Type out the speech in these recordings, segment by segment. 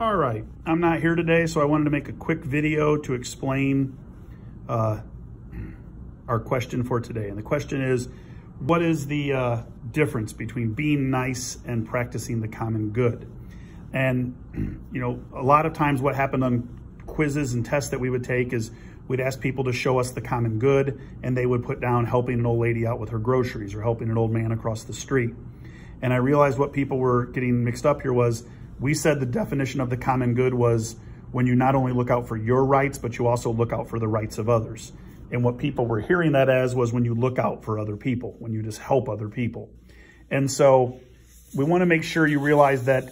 All right, I'm not here today, so I wanted to make a quick video to explain uh, our question for today. And the question is, what is the uh, difference between being nice and practicing the common good? And, you know, a lot of times what happened on quizzes and tests that we would take is we'd ask people to show us the common good and they would put down helping an old lady out with her groceries or helping an old man across the street. And I realized what people were getting mixed up here was we said the definition of the common good was when you not only look out for your rights, but you also look out for the rights of others. And what people were hearing that as was when you look out for other people, when you just help other people. And so we want to make sure you realize that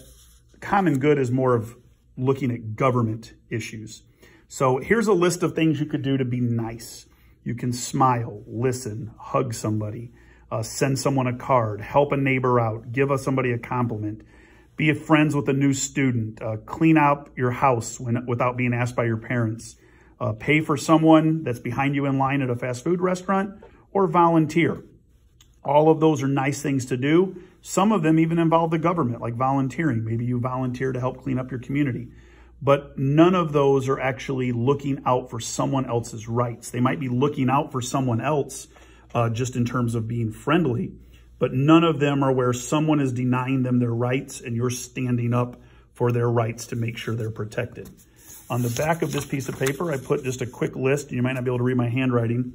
common good is more of looking at government issues. So here's a list of things you could do to be nice. You can smile, listen, hug somebody, uh, send someone a card, help a neighbor out, give us somebody a compliment, be friends with a new student. Uh, clean out your house when, without being asked by your parents. Uh, pay for someone that's behind you in line at a fast food restaurant or volunteer. All of those are nice things to do. Some of them even involve the government, like volunteering. Maybe you volunteer to help clean up your community. But none of those are actually looking out for someone else's rights. They might be looking out for someone else uh, just in terms of being friendly, but none of them are where someone is denying them their rights and you're standing up for their rights to make sure they're protected. On the back of this piece of paper, I put just a quick list, you might not be able to read my handwriting,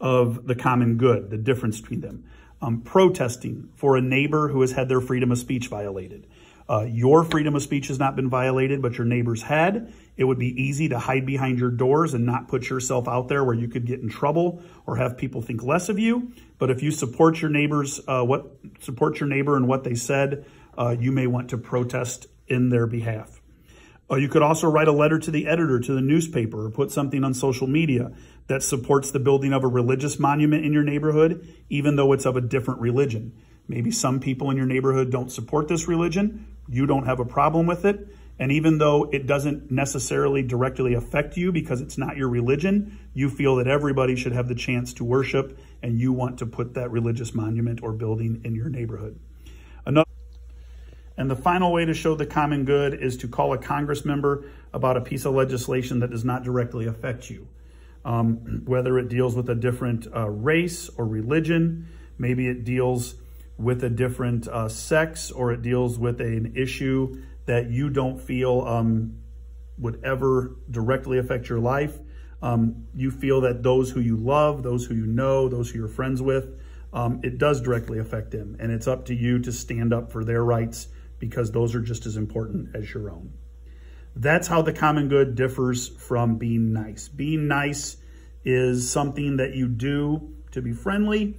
of the common good, the difference between them. Um, protesting for a neighbor who has had their freedom of speech violated. Uh, your freedom of speech has not been violated, but your neighbor's had. It would be easy to hide behind your doors and not put yourself out there where you could get in trouble or have people think less of you. But if you support your neighbors, uh, what support your neighbor and what they said, uh, you may want to protest in their behalf. Uh, you could also write a letter to the editor, to the newspaper, or put something on social media that supports the building of a religious monument in your neighborhood, even though it's of a different religion. Maybe some people in your neighborhood don't support this religion. You don't have a problem with it. And even though it doesn't necessarily directly affect you because it's not your religion, you feel that everybody should have the chance to worship and you want to put that religious monument or building in your neighborhood. Another and the final way to show the common good is to call a Congress member about a piece of legislation that does not directly affect you. Um, whether it deals with a different uh, race or religion, maybe it deals with a different uh, sex or it deals with an issue that you don't feel um, would ever directly affect your life. Um, you feel that those who you love, those who you know, those who you're friends with, um, it does directly affect them. And it's up to you to stand up for their rights because those are just as important as your own. That's how the common good differs from being nice. Being nice is something that you do to be friendly,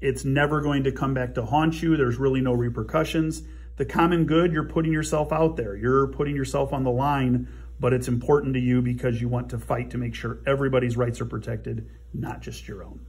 it's never going to come back to haunt you. There's really no repercussions. The common good, you're putting yourself out there. You're putting yourself on the line, but it's important to you because you want to fight to make sure everybody's rights are protected, not just your own.